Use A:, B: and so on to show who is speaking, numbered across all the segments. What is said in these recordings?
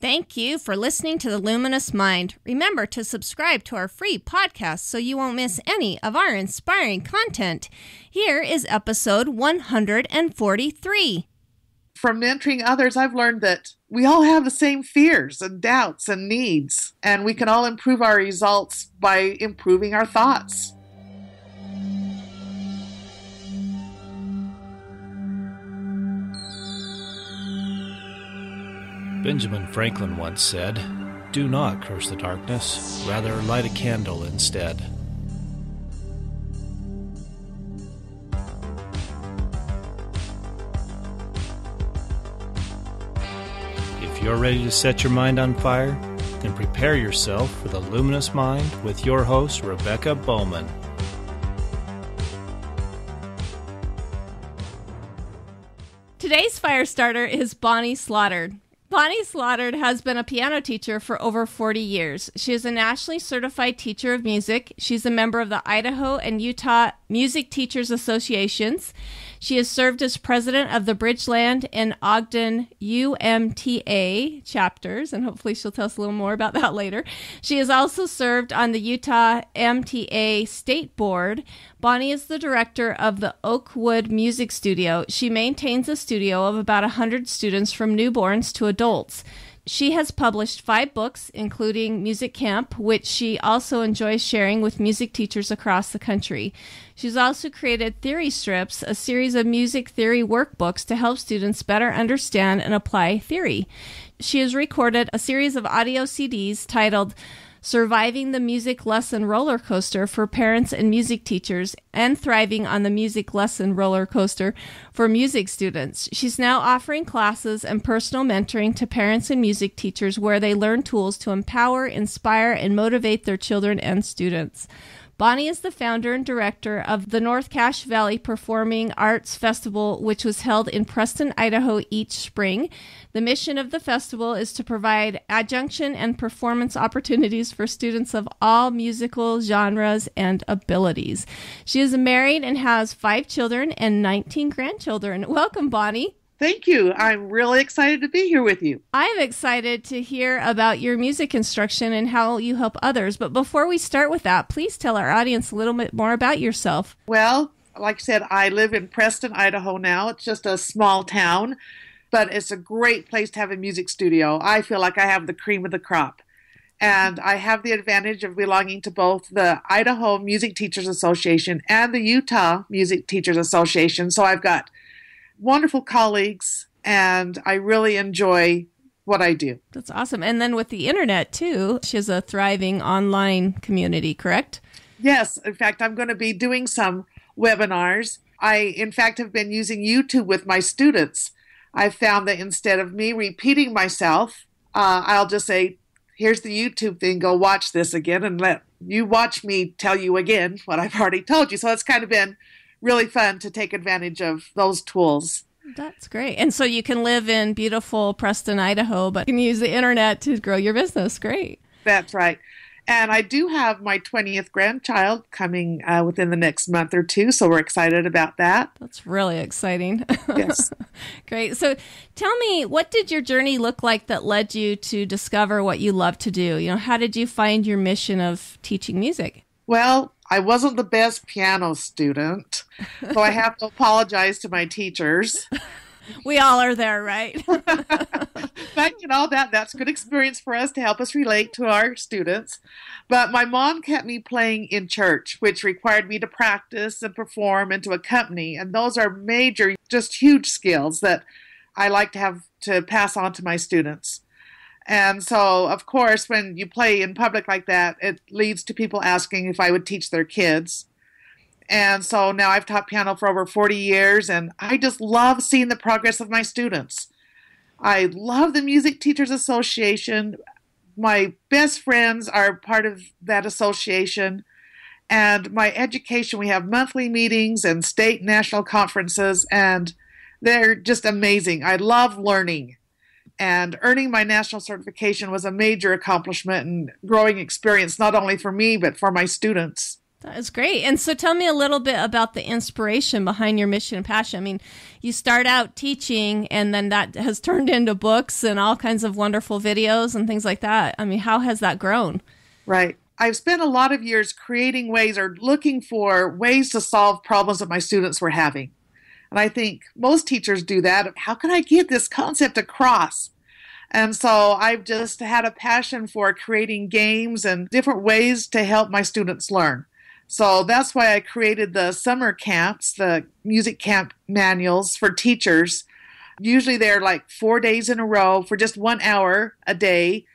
A: Thank you for listening to The Luminous Mind. Remember to subscribe to our free podcast so you won't miss any of our inspiring content. Here is episode 143.
B: From mentoring others, I've learned that we all have the same fears and doubts and needs, and we can all improve our results by improving our thoughts.
C: Benjamin Franklin once said, Do not curse the darkness, rather light a candle instead. If you're ready to set your mind on fire, then prepare yourself for the luminous mind with your host, Rebecca Bowman.
A: Today's fire starter is Bonnie Slaughter. Bonnie Slaughter has been a piano teacher for over 40 years. She is a nationally certified teacher of music. She's a member of the Idaho and Utah Music Teachers Associations. She has served as president of the Bridgerland and Ogden UMTA chapters, and hopefully she'll tell us a little more about that later. She has also served on the Utah MTA State Board. Bonnie is the director of the Oakwood Music Studio. She maintains a studio of about 100 students from newborns to adults. She has published five books, including Music Camp, which she also enjoys sharing with music teachers across the country. She's also created Theory Strips, a series of music theory workbooks to help students better understand and apply theory. She has recorded a series of audio CDs titled Surviving the Music Lesson Roller Coaster for Parents and Music Teachers, and Thriving on the Music Lesson Roller Coaster for Music Students. She's now offering classes and personal mentoring to parents and music teachers where they learn tools to empower, inspire, and motivate their children and students. Bonnie is the founder and director of the North Cache Valley Performing Arts Festival, which was held in Preston, Idaho each spring. The mission of the festival is to provide adjunction and performance opportunities for students of all musical genres and abilities. She is married and has five children and 19 grandchildren. Welcome, Bonnie.
B: Thank you. I'm really excited to be here with you.
A: I'm excited to hear about your music instruction and how you help others. But before we start with that, please tell our audience a little bit more about yourself.
B: Well, like I said, I live in Preston, Idaho now. It's just a small town, but it's a great place to have a music studio. I feel like I have the cream of the crop. And I have the advantage of belonging to both the Idaho Music Teachers Association and the Utah Music Teachers Association. So I've got wonderful colleagues, and I really enjoy what I do.
A: That's awesome. And then with the internet too, she has a thriving online community, correct?
B: Yes. In fact, I'm going to be doing some webinars. I, in fact, have been using YouTube with my students. I've found that instead of me repeating myself, uh, I'll just say, here's the YouTube thing, go watch this again and let you watch me tell you again what I've already told you. So it's kind of been really fun to take advantage of those tools.
A: That's great. And so you can live in beautiful Preston, Idaho, but you can use the internet to grow your business. Great.
B: That's right. And I do have my 20th grandchild coming uh, within the next month or two, so we're excited about that.
A: That's really exciting.
B: Yes.
A: Great. So tell me, what did your journey look like that led you to discover what you love to do? You know, how did you find your mission of teaching music?
B: Well, I wasn't the best piano student, so I have to apologize to my teachers.
A: We all are there, right?
B: but you know that that's good experience for us to help us relate to our students. But my mom kept me playing in church, which required me to practice and perform and to accompany, and those are major, just huge skills that I like to have to pass on to my students. And so, of course, when you play in public like that, it leads to people asking if I would teach their kids. And so now I've taught piano for over 40 years, and I just love seeing the progress of my students. I love the Music Teachers Association. My best friends are part of that association. And my education, we have monthly meetings and state national conferences, and they're just amazing. I love learning and earning my national certification was a major accomplishment and growing experience not only for me but for my students
A: That is great. And so tell me a little bit about the inspiration behind your mission and passion. I mean, you start out teaching and then that has turned into books and all kinds of wonderful videos and things like that. I mean, how has that grown?
B: Right. I've spent a lot of years creating ways or looking for ways to solve problems that my students were having. And I think most teachers do that. How can I get this concept across? And so I've just had a passion for creating games and different ways to help my students learn. So that's why I created the summer camps, the music camp manuals for teachers. Usually they're like four days in a row for just one hour a day,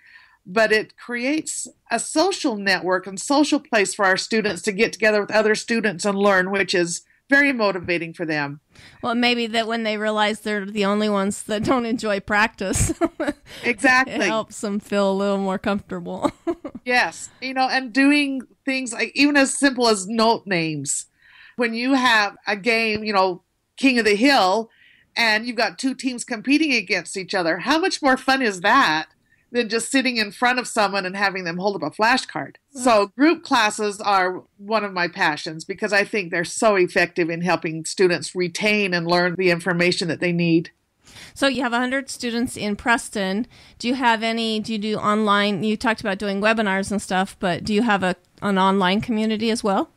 B: but it creates a social network and social place for our students to get together with other students and learn, which is very motivating for them.
A: Well, maybe that when they realize they're the only ones that don't enjoy practice,
B: exactly,
A: it helps them feel a little more comfortable.
B: yes, you know, and doing things like even as simple as note names. When you have a game, you know, King of the Hill, and you've got two teams competing against each other, how much more fun is that than just sitting in front of someone and having them hold up a flashcard. So, group classes are one of my passions because I think they're so effective in helping students retain and learn the information that they need.
A: So, you have 100 students in Preston. Do you have any, do you do online? You talked about doing webinars and stuff, but do you have a, an online community as well?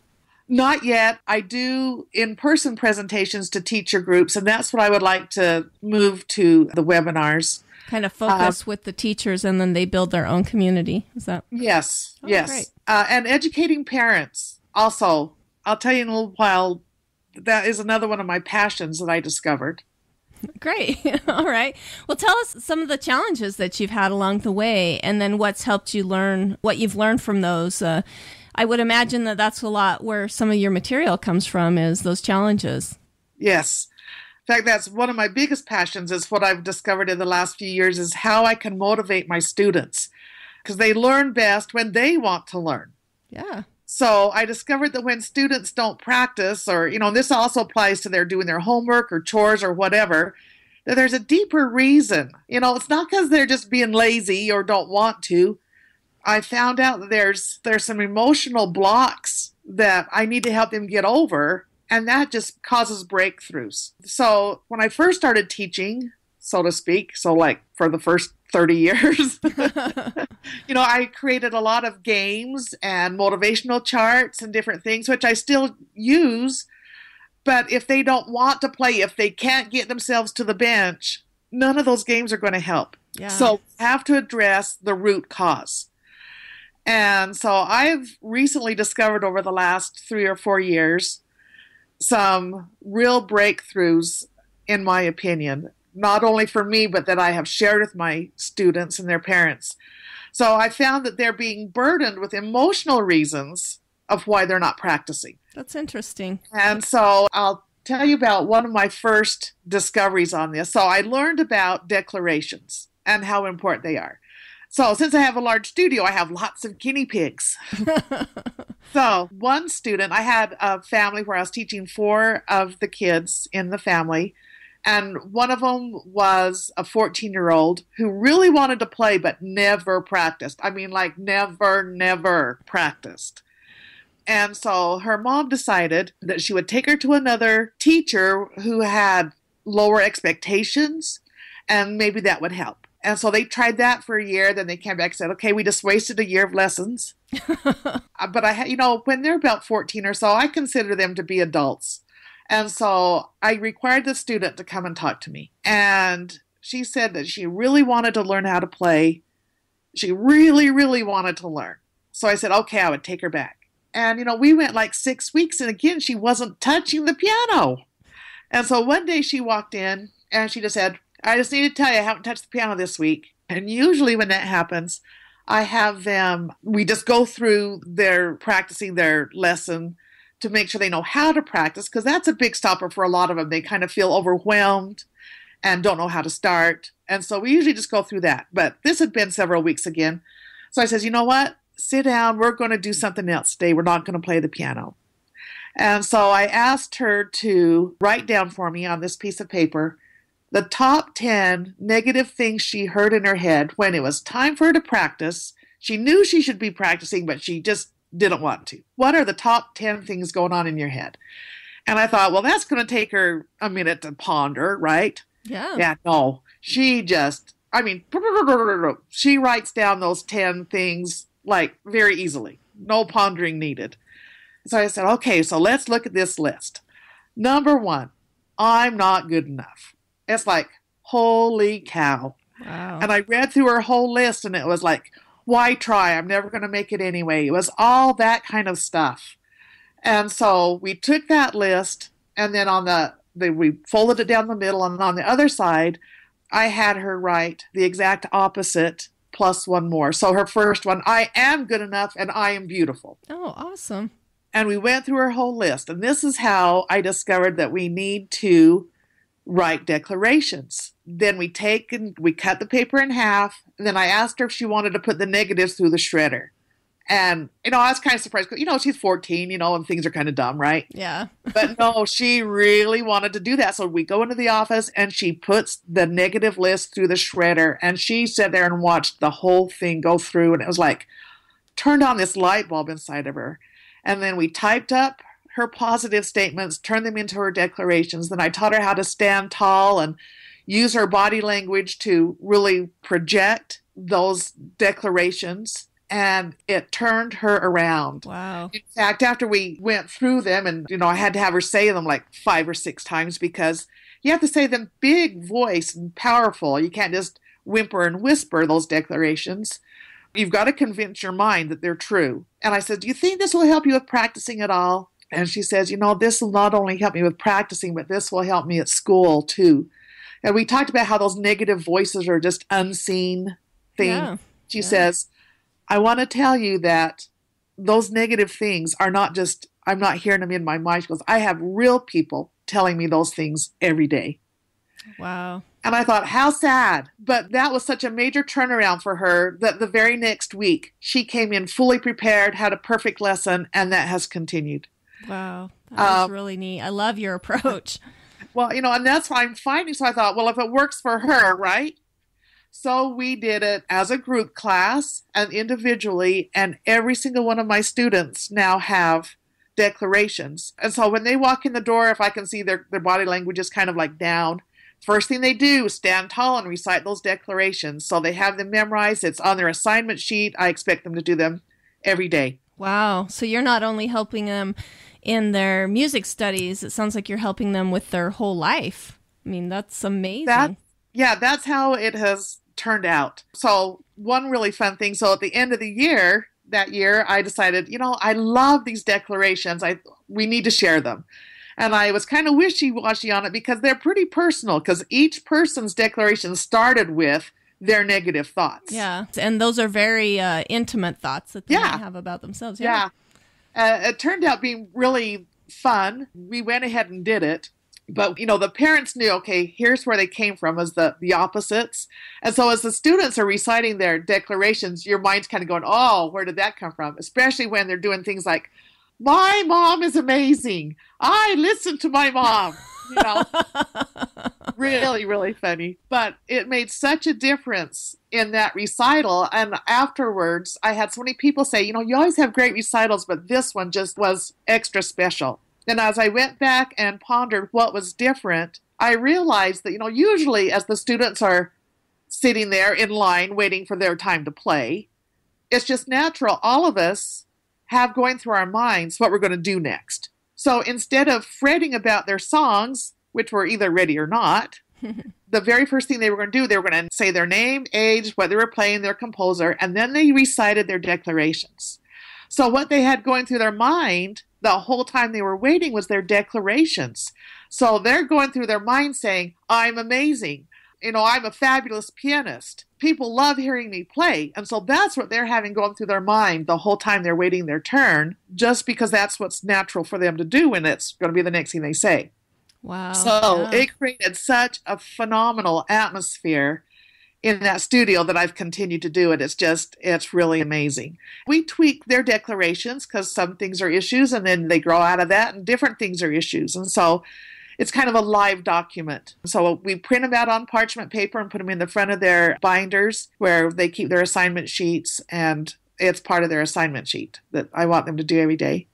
B: Not yet. I do in person presentations to teacher groups, and that's what I would like to move to the webinars
A: kind of focus uh, with the teachers and then they build their own community. Is that
B: yes oh, yes. uh, and educating parents also. I'll tell you in a little while that is another one of my passions that i discovered.
A: Great. All right. Well tell us some of the challenges that you've had along the way and then what's helped you learn what you've learned from those. Uh, i would imagine that that's a lot where some of your material comes from is those challenges.
B: Yes fact, that's one of my biggest passions is what I've discovered in the last few years is how I can motivate my students because they learn best when they want to learn.
A: Yeah.
B: So I discovered that when students don't practice, or, you know, this also applies to their doing their homework or chores or whatever, that there's a deeper reason. You know, it's not because they're just being lazy or don't want to. I found out that there's there's some emotional blocks that I need to help them get over and that just causes breakthroughs. So when I first started teaching, so to speak, so like for the first 30 years, you know, I created a lot of games and motivational charts and different things, which I still use. But if they don't want to play, if they can't get themselves to the bench, none of those games are going to help. Yeah. So have to address the root cause. And so I've recently discovered over the last three or four years some real breakthroughs, in my opinion, not only for me, but that I have shared with my students and their parents. So I found that they're being burdened with emotional reasons of why they're not practicing.
A: That's interesting.
B: And so I'll tell you about one of my first discoveries on this. So I learned about declarations and how important they are. So since I have a large studio, I have lots of guinea pigs. so one student, I had a family where I was teaching four of the kids in the family. And one of them was a 14 year old who really wanted to play but never practiced. I mean, like, never, never practiced. And so her mom decided that she would take her to another teacher who had lower expectations, and maybe that would help. And so they tried that for a year. Then they came back and said, okay, we just wasted a year of lessons. Uh, but I, you know, when they're about 14 or so, I consider them to be adults. And so I required the student to come and talk to me. And she said that she really wanted to learn how to play. She really, really wanted to learn. So I said, okay, I would take her back. And, you know, we went like six weeks. And again, she wasn't touching the piano. And so one day she walked in and she just said, I just need to tell you, I haven't touched the piano this week. And usually when that happens, I have them, we just go through their practicing their lesson to make sure they know how to practice, because that's a big stopper for a lot of them. They kind of feel overwhelmed and don't know how to start. And so we usually just go through that. But this had been several weeks again. So I says, you know what? Sit down. We're going to do something else today. We're not going to play the piano. And so I asked her to write down for me on this piece of paper the top 10 negative things she heard in her head when it was time for her to practice. She knew she should be practicing, but she just didn't want to. What are the top 10 things going on in your head? And I thought, well, that's going to take her a minute to ponder, right?
A: Yeah.
B: Yeah, no. She just, I mean, she writes down those 10 things like very easily. No pondering needed. So I said, okay, so let's look at this list. Number one, I'm not good enough. It's like, holy cow.
A: Wow.
B: And I read through her whole list and it was like, why try? I'm never going to make it anyway. It was all that kind of stuff. And so we took that list and then on the, the we folded it down the middle and on the other side, I had her write the exact opposite plus one more. So her first one, I am good enough and I am beautiful.
A: oh, awesome.
B: And we went through her whole list. And this is how I discovered that we need to write declarations. Then we take and we cut the paper in half. And then I asked her if she wanted to put the negatives through the shredder. And, you know, I was kind of surprised. You know, she's 14, you know, and things are kind of dumb, right?
A: Yeah.
B: But no, she really wanted to do that. So we go into the office and she puts the negative list through the shredder. And she sat there and watched the whole thing go through. And it was like, turned on this light bulb inside of her. And then we typed up her positive statements, turned them into her declarations. Then I taught her how to stand tall and use her body language to really project those declarations. And it turned her around.
A: Wow.
B: In fact, after we went through them, and you know, I had to have her say them like five or six times because you have to say them big voice and powerful. You can't just whimper and whisper those declarations. You've got to convince your mind that they're true. And I said, Do you think this will help you with practicing at all? And she says, You know, this will not only help me with practicing, but this will help me at school too. And we talked about how those negative voices are just unseen things.
A: Yeah.
B: She
A: Yeah.
B: says, I want to tell you that those negative things are not just, I'm not hearing them in my mind. She goes, I have real people telling me those things every day.
A: Wow.
B: And I thought, how sad. But that was such a major turnaround for her that the very next week she came in fully prepared, had a perfect lesson, and that has continued.
A: Wow. That
B: Um,
A: really neat. I love your approach.
B: Well, you know, and that's what I'm finding. So I thought, well, if it works for her, right? So we did it as a group class and individually, and every single one of my students now have declarations. And so when they walk in the door, if I can see their, their body language is kind of like down, first thing they do is stand tall and recite those declarations. So they have them memorized. It's on their assignment sheet. I expect them to do them every day.
A: Wow. So you're not only helping them in their music studies, it sounds like you're helping them with their whole life. I mean, that's amazing.
B: That yeah, that's how it has turned out. So one really fun thing. So at the end of the year, that year, I decided, you know, I love these declarations. I we need to share them. And I was kind of wishy-washy on it because they're pretty personal. Because each person's declaration started with their negative thoughts.
A: yeah. And those are very uh, intimate thoughts that they
B: Yeah.
A: have about themselves.
B: Yeah. Uh, it turned out being really fun. We went ahead and did it. But you know, the parents knew, okay, here's where they came from as the the opposites. And so as the students are reciting their declarations, your mind's kind of going, Oh, where did that come from? Especially when they're doing things like, My mom is amazing. I listen to my mom. You know, really, really funny. But it made such a difference in that recital. And afterwards, I had so many people say, you know, you always have great recitals, but this one just was extra special. And as I went back and pondered what was different, I realized that, you know, usually as the students are sitting there in line waiting for their time to play, it's just natural. All of us have going through our minds what we're going to do next. So instead of fretting about their songs, which were either ready or not, the very first thing they were going to do, they were going to say their name, age, what they were playing, their composer, and then they recited their declarations. So what they had going through their mind the whole time they were waiting was their declarations. So they're going through their mind saying, I'm amazing. You know, I'm a fabulous pianist. People love hearing me play. And so that's what they're having going through their mind the whole time they're waiting their turn, just because that's what's natural for them to do and it's going to be the next thing they say.
A: Wow.
B: So
A: yeah.
B: it created such a phenomenal atmosphere in that studio that I've continued to do it. It's just, it's really amazing. We tweak their declarations because some things are issues and then they grow out of that and different things are issues. And so it's kind of a live document. So we print them out on parchment paper and put them in the front of their binders where they keep their assignment sheets and it's part of their assignment sheet that I want them to do every day.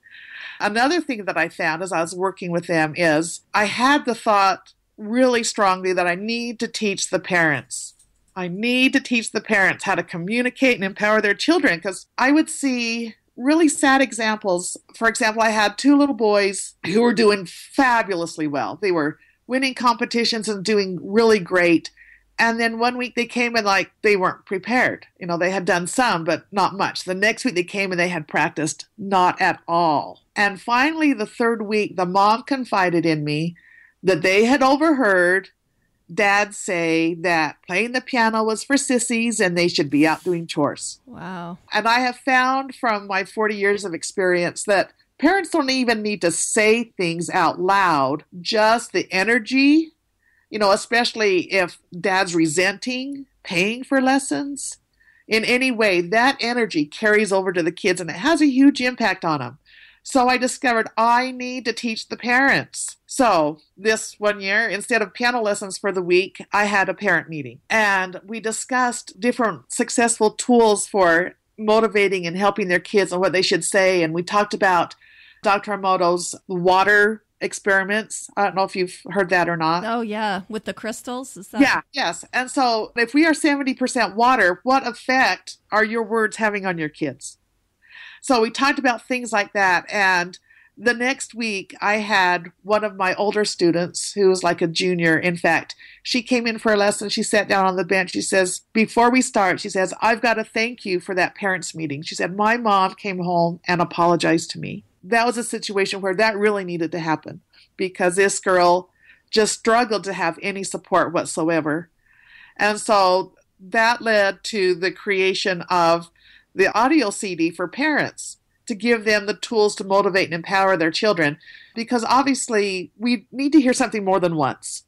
B: Another thing that I found as I was working with them is I had the thought really strongly that I need to teach the parents. I need to teach the parents how to communicate and empower their children because I would see really sad examples. For example, I had two little boys who were doing fabulously well. They were winning competitions and doing really great. And then one week they came and like they weren't prepared. You know, they had done some, but not much. The next week they came and they had practiced not at all. And finally, the third week, the mom confided in me that they had overheard dad say that playing the piano was for sissies and they should be out doing chores.
A: Wow.
B: And I have found from my 40 years of experience that parents don't even need to say things out loud, just the energy, you know, especially if dad's resenting paying for lessons in any way, that energy carries over to the kids and it has a huge impact on them. So I discovered I need to teach the parents. So this one year, instead of piano lessons for the week, I had a parent meeting and we discussed different successful tools for motivating and helping their kids and what they should say. And we talked about Dr. Emoto's water experiments. I don't know if you've heard that or not.
A: Oh yeah, with the crystals. Is that...
B: Yeah, yes. And so if we are 70% water, what effect are your words having on your kids? So we talked about things like that. And the next week, I had one of my older students who was like a junior. In fact, she came in for a lesson. She sat down on the bench. She says, Before we start, she says, I've got to thank you for that parents' meeting. She said, My mom came home and apologized to me. That was a situation where that really needed to happen because this girl just struggled to have any support whatsoever. And so that led to the creation of the audio CD for parents to give them the tools to motivate and empower their children because obviously we need to hear something more than once.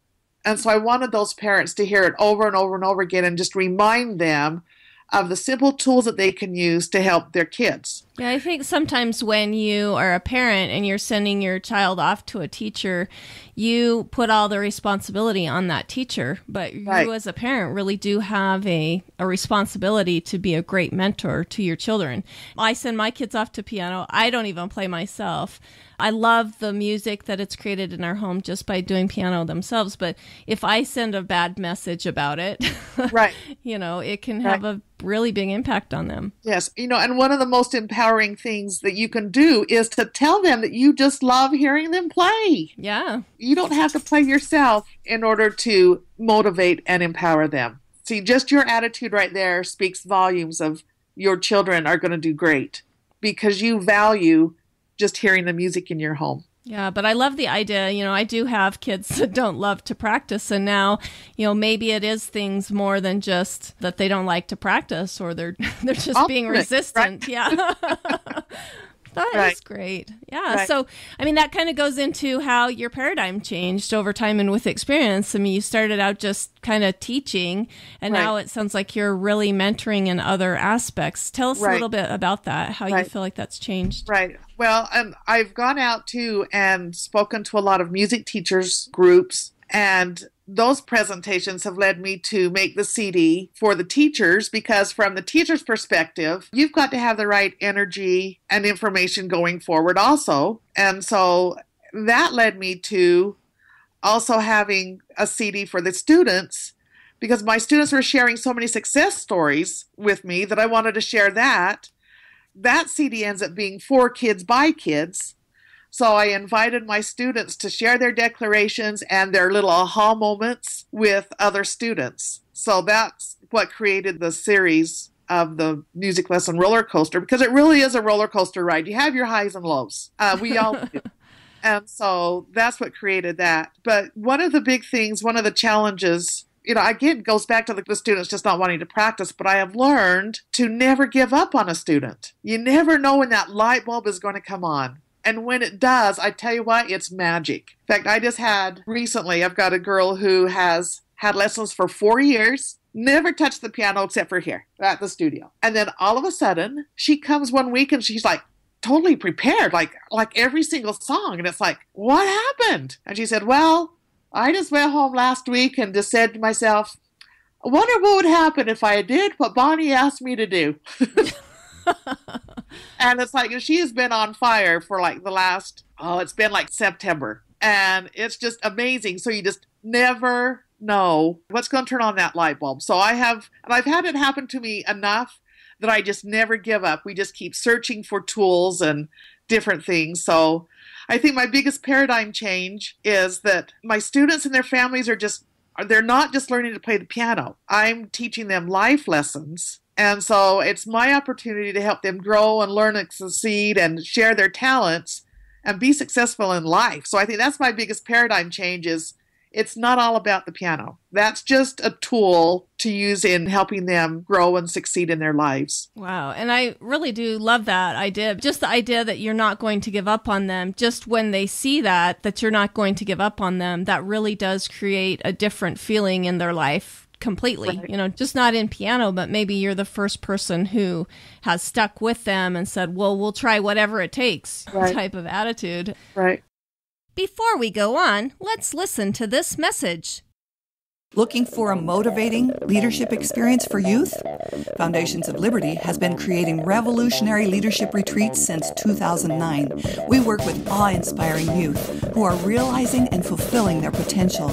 B: And so I wanted those parents to hear it over and over and over again and just remind them of the simple tools that they can use to help their kids.
A: Yeah, I think sometimes when you are a parent and you're sending your child off to a teacher, you put all the responsibility on that teacher. But right. you, as a parent, really do have a, a responsibility to be a great mentor to your children. I send my kids off to piano, I don't even play myself. I love the music that it's created in our home just by doing piano themselves. But if I send a bad message about it,
B: right,
A: you know, it can have a really big impact on them.
B: Yes, you know, and one of the most empowering things that you can do is to tell them that you just love hearing them play.
A: Yeah.
B: You don't have to play yourself in order to motivate and empower them. See, just your attitude right there speaks volumes of your children are going to do great because you value just hearing the music in your home.
A: Yeah, but I love the idea. You know, I do have kids that don't love to practice, and now, you know, maybe it is things more than just that they don't like to practice or they're they're just being resistant. Right? Yeah. That right. is great. Yeah. Right. So, I mean, that kind of goes into how your paradigm changed over time and with experience. I mean, you started out just kind of teaching, and right. now it sounds like you're really mentoring in other aspects. Tell us a little bit about that, how you feel like that's changed.
B: Right. Well, um, I've gone out too and spoken to a lot of music teachers groups and those presentations have led me to make the CD for the teachers because, from the teacher's perspective, you've got to have the right energy and information going forward, also. And so that led me to also having a CD for the students because my students were sharing so many success stories with me that I wanted to share that. That CD ends up being for kids by kids so I invited my students to share their declarations and their little aha moments with other students. So that's what created the series of the music lesson roller coaster because it really is a roller coaster ride. You have your highs and lows. Uh, we all do. And so that's what created that. But one of the big things, one of the challenges, you know, again, goes back to the, the, students just not wanting to practice, but I have learned to never give up on a student. You never know when that light bulb is going to come on. And when it does, I tell you what, it's magic. In fact, I just had recently, I've got a girl who has had lessons for four years, never touched the piano except for here at the studio. And then all of a sudden, she comes one week and she's like, totally prepared, like like every single song. And it's like, what happened? And she said, Well, I just went home last week and just said to myself, I wonder what would happen if I did what Bonnie asked me to do. and it's like she has been on fire for like the last oh, it's been like September. And it's just amazing. So you just never know what's going to turn on that light bulb. So I have, and I've had it happen to me enough that I just never give up. We just keep searching for tools and different things. So I think my biggest paradigm change is that my students and their families are just they're not just learning to play the piano. I'm teaching them life lessons. And so it's my opportunity to help them grow and learn and succeed and share their talents and be successful in life. So I think that's my biggest paradigm change is it's not all about the piano. That's just a tool to use in helping them grow and succeed in their lives.
A: Wow. And I really do love that idea. Just the idea that you're not going to give up on them, just when they see that, that you're not going to give up on them, that really does create a different feeling in their life completely right. you know just not in piano but maybe you're the first person who has stuck with them and said well we'll try whatever it takes right. type of attitude
B: right
A: before we go on, let's listen to this message.
D: Looking for a motivating leadership experience for youth? Foundations of Liberty has been creating revolutionary leadership retreats since 2009. We work with awe inspiring youth who are realizing and fulfilling their potential.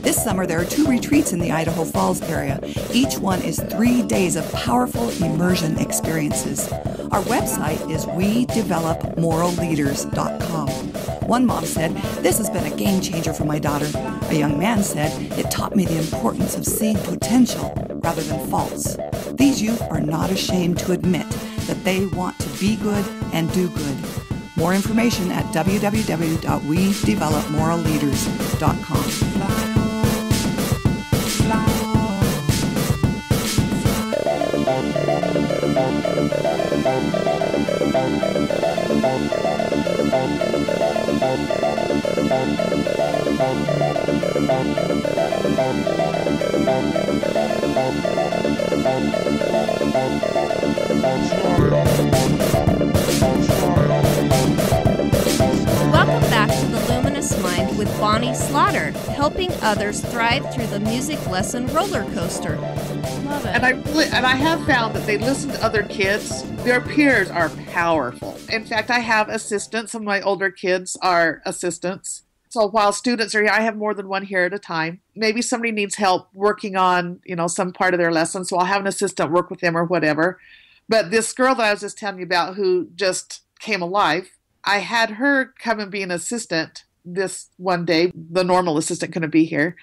D: This summer, there are two retreats in the Idaho Falls area. Each one is three days of powerful immersion experiences. Our website is WeDevelopMoralLeaders.com. One mom said, This has been a game changer for my daughter. A young man said, It taught me the importance of seeing potential rather than faults. These youth are not ashamed to admit that they want to be good and do good. More information at www.wedevelopmoralleaders.com.
A: with Bonnie Slaughter, helping others thrive through the music lesson roller coaster. Love it.
B: And I and I have found that they listen to other kids. Their peers are powerful. In fact, I have assistants. Some of my older kids are assistants. So while students are here, I have more than one here at a time. Maybe somebody needs help working on, you know, some part of their lesson, so I'll have an assistant work with them or whatever. But this girl that I was just telling you about who just came alive, I had her come and be an assistant this one day. The normal assistant couldn't be here.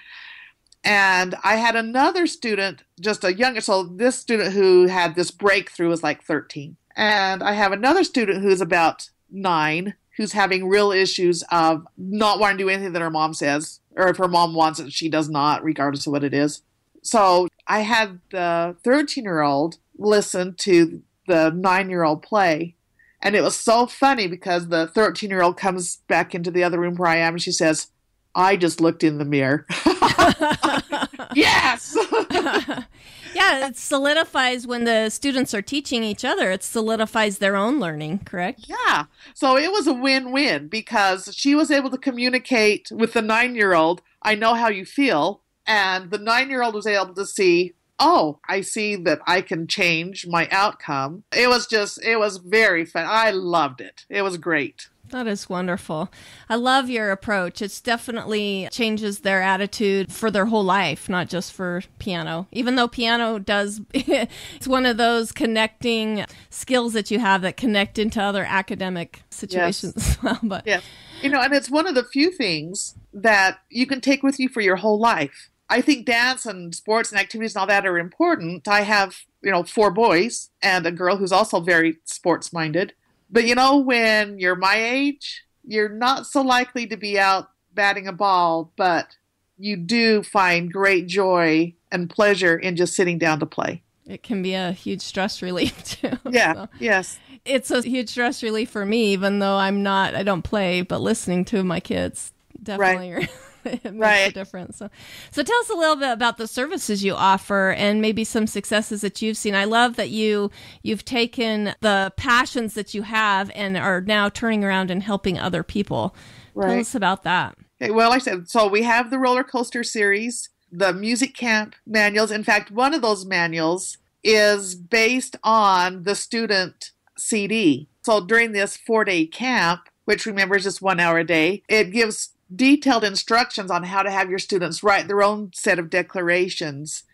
B: And I had another student, just a younger, so this student who had this breakthrough was like 13. And I have another student who's about nine who's having real issues of not wanting to do anything that her mom says, or if her mom wants it, she does not, regardless of what it is. So I had the 13 year old listen to the nine year old play. And it was so funny because the 13 year old comes back into the other room where I am and she says, I just looked in the mirror. yes.
A: yeah, it solidifies when the students are teaching each other, it solidifies their own learning, correct?
B: Yeah. So it was a win win because she was able to communicate with the nine year old, I know how you feel. And the nine year old was able to see, oh, I see that I can change my outcome. It was just, it was very fun. I loved it. It was great.
A: That is wonderful. I love your approach. It's definitely changes their attitude for their whole life, not just for piano. Even though piano does, it's one of those connecting skills that you have that connect into other academic situations yes. as well. But
B: yeah, you know, and it's one of the few things that you can take with you for your whole life. I think dance and sports and activities and all that are important. I have, you know, four boys and a girl who's also very sports minded but you know, when you're my age, you're not so likely to be out batting a ball, but you do find great joy and pleasure in just sitting down to play.
A: It can be a huge stress relief too.
B: Yeah. So
A: yes. It's a huge stress relief for me, even though I'm not, I don't play, but listening to my kids definitely. Right. it makes right. a difference. So, so tell us a little bit about the services you offer and maybe some successes that you've seen. I love that you you've taken the passions that you have and are now turning around and helping other people. Right. Tell us about that.
B: Okay, well, like I said, so we have the roller coaster series, the music camp manuals. In fact, one of those manuals is based on the student CD. So during this four day camp, which remember is just one hour a day, it gives detailed instructions on how to have your students write their own set of declarations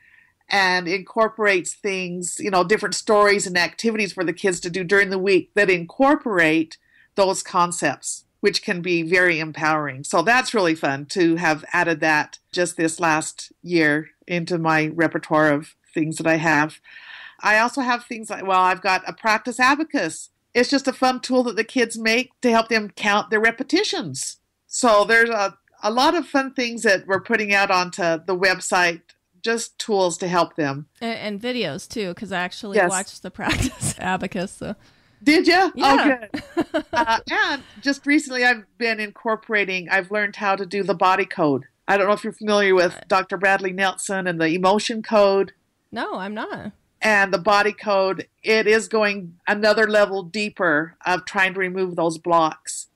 B: and incorporates things, you know, different stories and activities for the kids to do during the week that incorporate those concepts, which can be very empowering. So that's really fun to have added that just this last year into my repertoire of things that I have. I also have things like, well, I've got a practice abacus. It's just a fun tool that the kids make to help them count their repetitions. So there's a, a lot of fun things that we're putting out onto the website just tools to help them.
A: And, and videos too because i actually
B: Yes.
A: watched the practice abacus so.
B: Did you
A: Yeah.
B: oh good. Uh, and just recently i've been incorporating i've learned how to do the body code. I don't know if you're familiar with dr bradley nelson and the emotion code.
A: No i'm not.
B: And the body code it is going another level deeper of trying to remove those blocks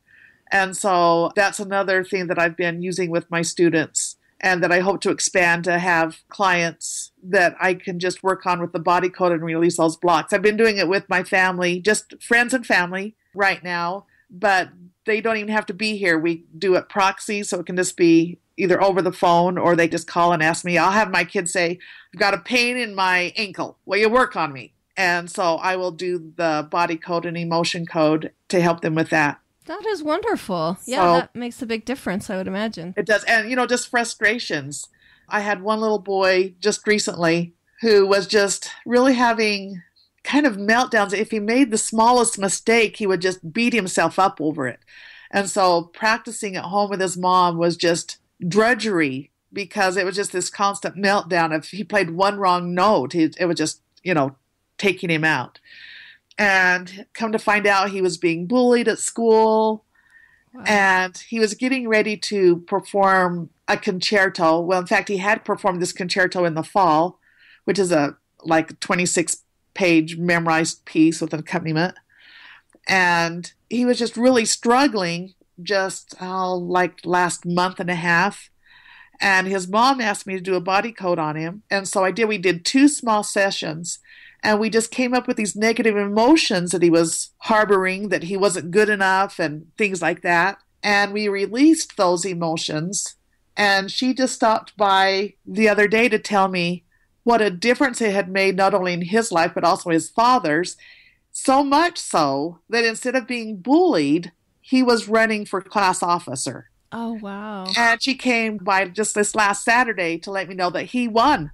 B: and so that's another thing that i've been using with my students and that i hope to expand to have clients that i can just work on with the body code and release those blocks. I've been doing it with my family just friends and family right now but they don't even have to be here. We do it proxy so it can just be either over the phone or they just call and ask me. I'll have my kids say i've got a pain in my ankle. Will you work on me? And so i will do the body code and emotion code to help them with that
A: that is wonderful yeah
B: So-
A: that makes a big difference i would imagine
B: It does. And, you know, just frustrations. I had one little boy just recently who was just really having kind of meltdowns. If he made the smallest mistake, he would just beat himself up over it. And so practicing at home with his mom was just drudgery because it was just this constant meltdown. If he played one wrong note, he, it was just, you know, taking him out. And come to find out, he was being bullied at school
A: Wow.
B: and he was getting ready to perform a concerto. Well, in fact, he had performed this concerto in the fall, which is a like 26 page memorized piece with an accompaniment. And he was just really struggling just oh, like last month and a half. And his mom asked me to do a body code on him. And so I did. We did two small sessions and we just came up with these negative emotions that he was harboring that he wasn't good enough and things like that. And we released those emotions. And she just stopped by the other day to tell me what a difference it had made not only in his life but also his father's. So much so that instead of being bullied he was running for class officer.
A: Oh wow.
B: And she came by just this last saturday to let me know that he won.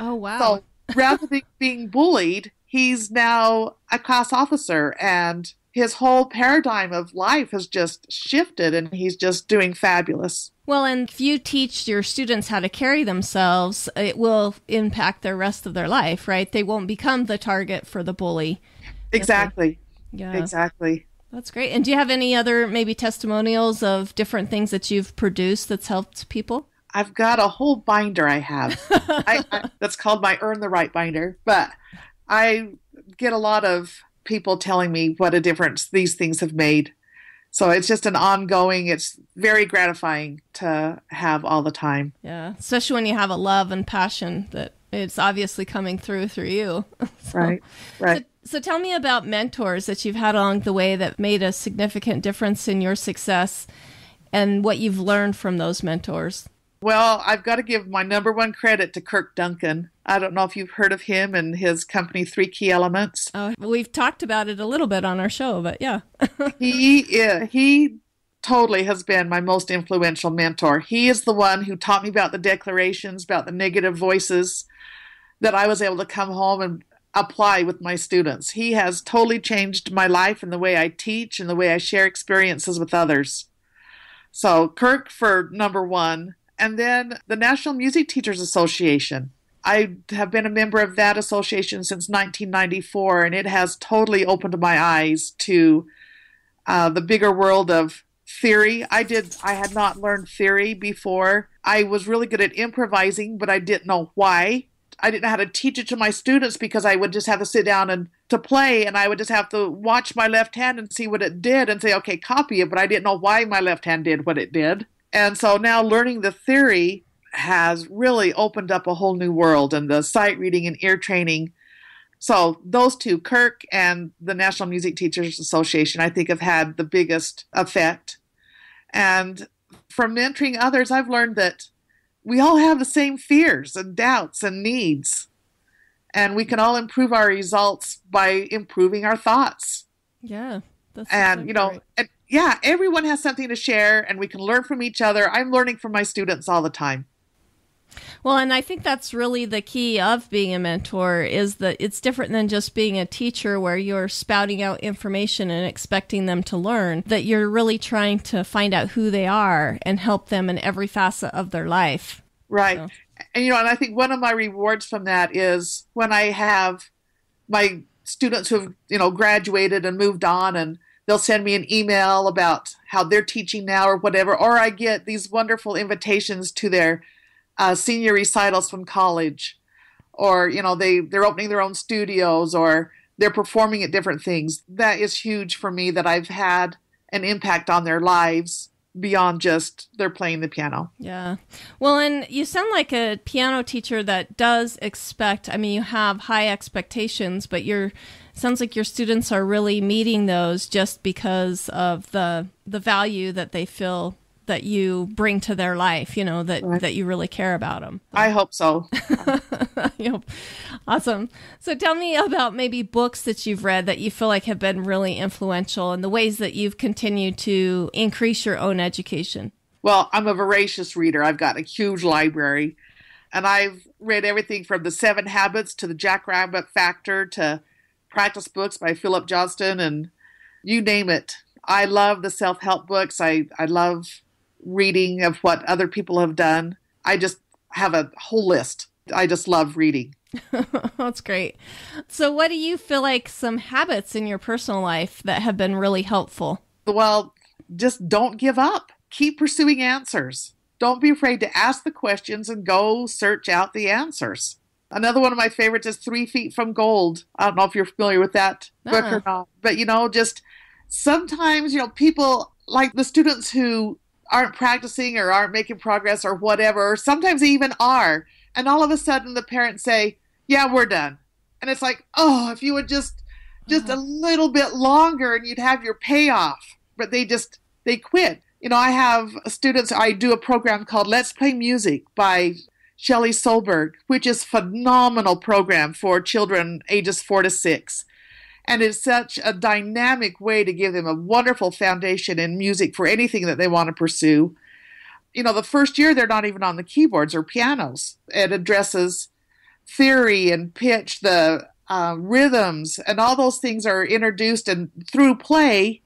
A: Oh wow.
B: So rather than being bullied, he's now a class officer and his whole paradigm of life has just shifted and he's just doing fabulous.
A: Well, and if you teach your students how to carry themselves, it will impact the rest of their life, right? They won't become the target for the bully.
B: Exactly.
A: Yeah.
B: Exactly.
A: That's great. And do you have any other maybe testimonials of different things that you've produced that's helped people?
B: I've got a whole binder I have. I, I, that's called my Earn the Right binder. But I get a lot of people telling me what a difference these things have made. So it's just an ongoing, it's very gratifying to have all the time.
A: Yeah. Especially when you have a love and passion that it's obviously coming through through you. So-
B: Right. Right.
A: So, so tell me about mentors that you've had along the way that made a significant difference in your success and what you've learned from those mentors.
B: Well, I've got to give my number one credit to Kirk Duncan. I don't know if you've heard of him and his company, Three Key Elements.
A: Uh, we've talked about it a little bit on our show, but yeah.
B: he yeah, he totally has been my most influential mentor. He is the one who taught me about the declarations, about the negative voices that I was able to come home and apply with my students. He has totally changed my life and the way I teach and the way I share experiences with others. So, Kirk for number 1, and then the National Music Teachers Association. I have been a member of that association since 1994, and it has totally opened my eyes to uh, the bigger world of theory. I did. I had not learned theory before. I was really good at improvising, but I didn't know why. I didn't know how to teach it to my students because I would just have to sit down and to play, and I would just have to watch my left hand and see what it did and say, okay, copy it. But I didn't know why my left hand did what it did. And so now learning the theory has really opened up a whole new world, and the sight reading and ear training So those two, Kirk and the National Music Teachers Association, I think have had the biggest effect. And from mentoring others, I've learned that we all have the same fears and doubts and needs. And we can all improve our results by improving our thoughts.
A: Yeah.
B: and, you know, and yeah, everyone has something to share and we can learn from each other. I'm learning from my students all the time.
A: Well, and I think that's really the key of being a mentor is that it's different than just being a teacher where you're spouting out information and expecting them to learn, that you're really trying to find out who they are and help them in every facet of their life.
B: Right. So. And you know, and I think one of my rewards from that is when I have my students who have, you know, graduated and moved on and they'll send me an email about how they're teaching now or whatever, or I get these wonderful invitations to their uh, senior recitals from college, or you know they they're opening their own studios, or they're performing at different things. That is huge for me that I've had an impact on their lives beyond just they're playing the piano.
A: Yeah. Well, and you sound like a piano teacher that does expect, I mean, you have high expectations, but you're sounds like your students are really meeting those just because of the the value that they feel that you bring to their life, you know, that, right. that you really care about them.
B: I hope so.
A: yep. Awesome. So tell me about maybe books that you've read that you feel like have been really influential and the ways that you've continued to increase your own education.
B: Well, I'm a voracious reader. I've got a huge library and I've read everything from The Seven Habits to The Jackrabbit Factor to practice books by Philip Johnston and you name it. I love the self help books. I, I love reading of what other people have done. I just have a whole list. I just love reading.
A: That's great. So, what do you feel like some habits in your personal life that have been really helpful?
B: Well, just don't give up. Keep pursuing answers. Don't be afraid to ask the questions and go search out the answers. Another one of my favorites is Three Feet from Gold. I don't know if you're familiar with that book or not, but you know, just sometimes, you know, people like the students who aren't practicing or aren't making progress or whatever, or sometimes they even are. And all of a sudden the parents say, Yeah, we're done. And it's like, oh, if you would just just uh-huh. a little bit longer and you'd have your payoff. But they just they quit. You know, I have students I do a program called Let's Play Music by Shelley Solberg, which is phenomenal program for children ages four to six and it's such a dynamic way to give them a wonderful foundation in music for anything that they want to pursue. You know, the first year they're not even on the keyboards or pianos. It addresses theory and pitch, the uh, rhythms, and all those things are introduced and through play.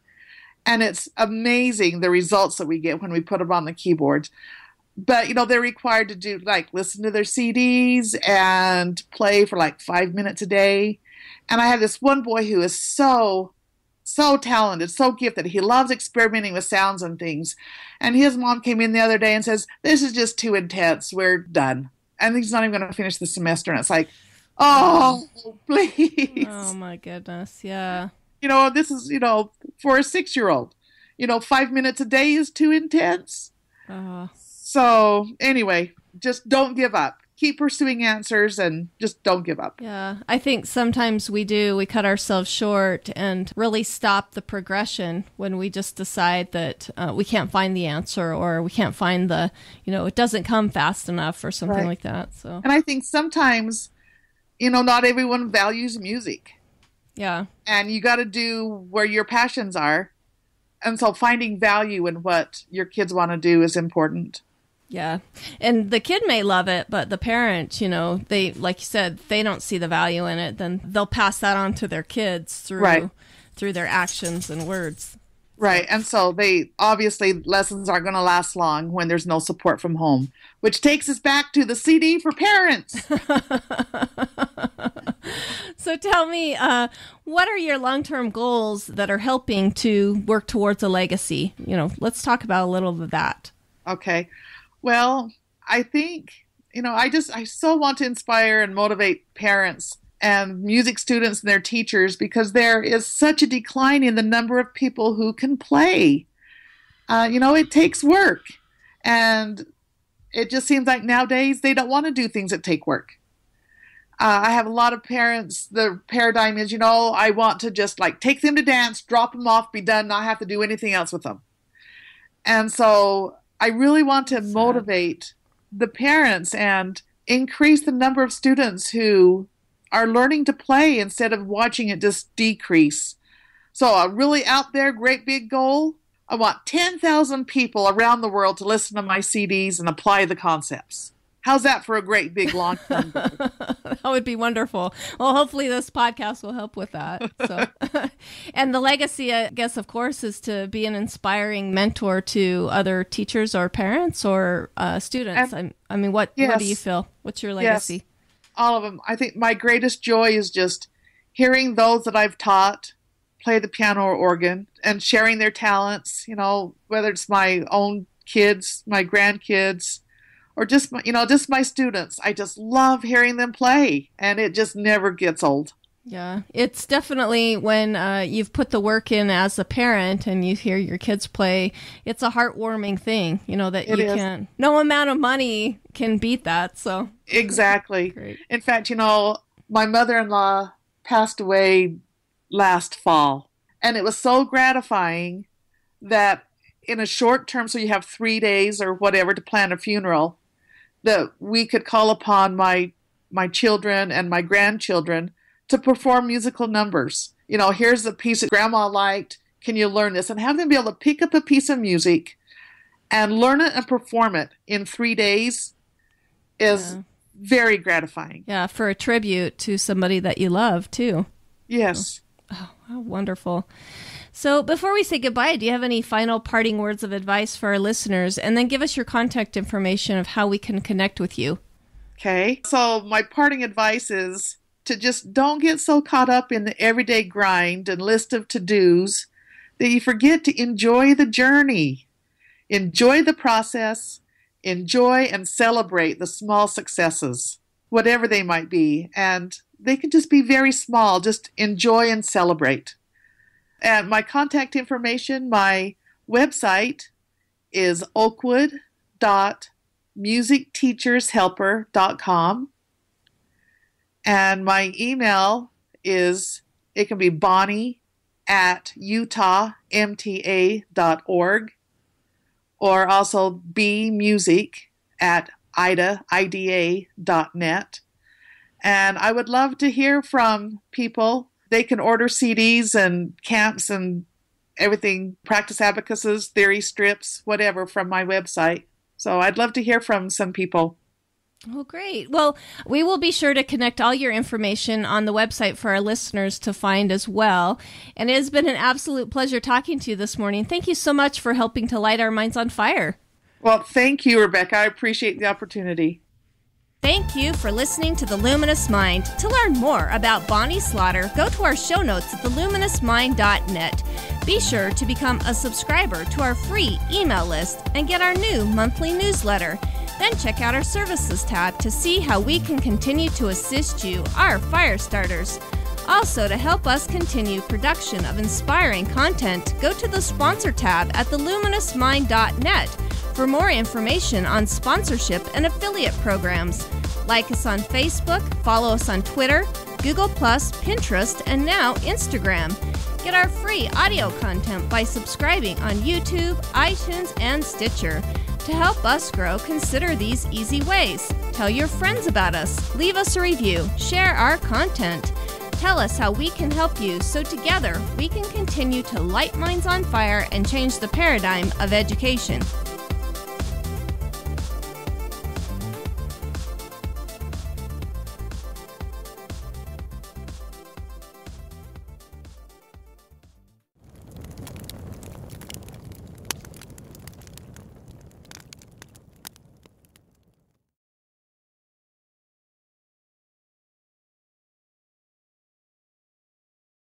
B: And it's amazing the results that we get when we put them on the keyboards. But you know they're required to do like listen to their CDs and play for like five minutes a day and I have this one boy who is so, so talented, so gifted. He loves experimenting with sounds and things. And his mom came in the other day and says, This is just too intense. We're done. And he's not even going to finish the semester. And it's like, Oh, please.
A: Oh, my goodness. Yeah.
B: You know, this is, you know, for a six year old, you know, five minutes a day is too intense. Uh, so, anyway, just don't give up keep pursuing answers and just don't give up.
A: Yeah, I think sometimes we do. We cut ourselves short and really stop the progression when we just decide that uh, we can't find the answer or we can't find the, you know, it doesn't come fast enough or something right. like that. So,
B: and I think sometimes, you know, not everyone values music.
A: Yeah.
B: And you got to do where your passions are. And so finding value in what your kids want to do is important.
A: Yeah. And the kid may love it, but the parent, you know, they like you said, they don't see the value in it, then they'll pass that on to their kids through right. through their actions and words.
B: Right. And so they obviously lessons aren't going to last long when there's no support from home, which takes us back to the CD for parents.
A: so tell me, uh, what are your long term goals that are helping to work towards a legacy? You know, let's talk about a little of that.
B: Okay. Well, I think, you know, I just, I so want to inspire and motivate parents and music students and their teachers because there is such a decline in the number of people who can play. Uh, you know, it takes work. And it just seems like nowadays they don't want to do things that take work. Uh, I have a lot of parents. The paradigm is, you know, I want to just like take them to dance, drop them off, be done, not have to do anything else with them. And so I really want to motivate the parents and increase the number of students who are learning to play instead of watching it just decrease. So, a really out there, great big goal I want 10,000 people around the world to listen to my CDs and apply the concepts. How's that for a great big long term
A: that would be wonderful. Well, hopefully this podcast will help with that. So, and the legacy, I guess, of course, is to be an inspiring mentor to other teachers or parents or uh, students. I, I mean, what what do you feel? What's your legacy?
B: all of them. I think my greatest joy is just hearing those that I've taught play the piano or organ and sharing their talents, you know, whether it's my own kids, my grandkids, or just my, you know, just my students. I just love hearing them play and it just never gets old.
A: Yeah, it's definitely when uh, you've put the work in as a parent and you hear your kids play. It's a heartwarming thing, you know that
B: It
A: you can. No amount of money can beat that. So
B: Exactly.
A: great.
B: In fact, you know, my mother in law passed away last fall, and it was so gratifying that in a short term, so you have three days or whatever to plan a funeral, that we could call upon my my children and my grandchildren to perform musical numbers. You know, here's a piece that grandma liked. Can you learn this? And have them be able to pick up a piece of music and learn it and perform it in three days is
A: Yeah.
B: very gratifying.
A: Yeah, for a tribute to somebody that you love too.
B: Yes.
A: Oh, how wonderful. So, before we say goodbye, do you have any final parting words of advice for our listeners? And then give us your contact information of how we can connect with you.
B: Okay. So, my parting advice is to just don't get so caught up in the everyday grind and list of to dos that you forget to enjoy the journey. Enjoy the process, enjoy and celebrate the small successes, whatever they might be. And they can just be very small. Just enjoy and celebrate. And my contact information, my website is oakwood.musicteachershelper.com. And my email is, it can be Bonnie at utahmta.org or also bmusic at ida, ida.net. And I would love to hear from people. They can order CDs and camps and everything, practice abacuses, theory strips, whatever from my website. So I'd love to hear from some people.
A: Oh, great. Well, we will be sure to connect all your information on the website for our listeners to find as well. And it has been an absolute pleasure talking to you this morning. Thank you so much for helping to light our minds on fire.
B: Well, thank you, Rebecca. I appreciate the opportunity.
A: Thank you for listening to The Luminous Mind. To learn more about Bonnie Slaughter, go to our show notes at theluminousmind.net. Be sure to become a subscriber to our free email list and get our new monthly newsletter. Then check out our services tab to see how we can continue to assist you, our fire starters. Also, to help us continue production of inspiring content, go to the sponsor tab at theluminousmind.net for more information on sponsorship and affiliate programs. Like us on Facebook, follow us on Twitter, Google, Pinterest, and now Instagram. Get our free audio content by subscribing on YouTube, iTunes, and Stitcher. To help us grow, consider these easy ways. Tell your friends about us, leave us a review, share our content. Tell us how we can help you so together we can continue to light minds on fire and change the paradigm of education.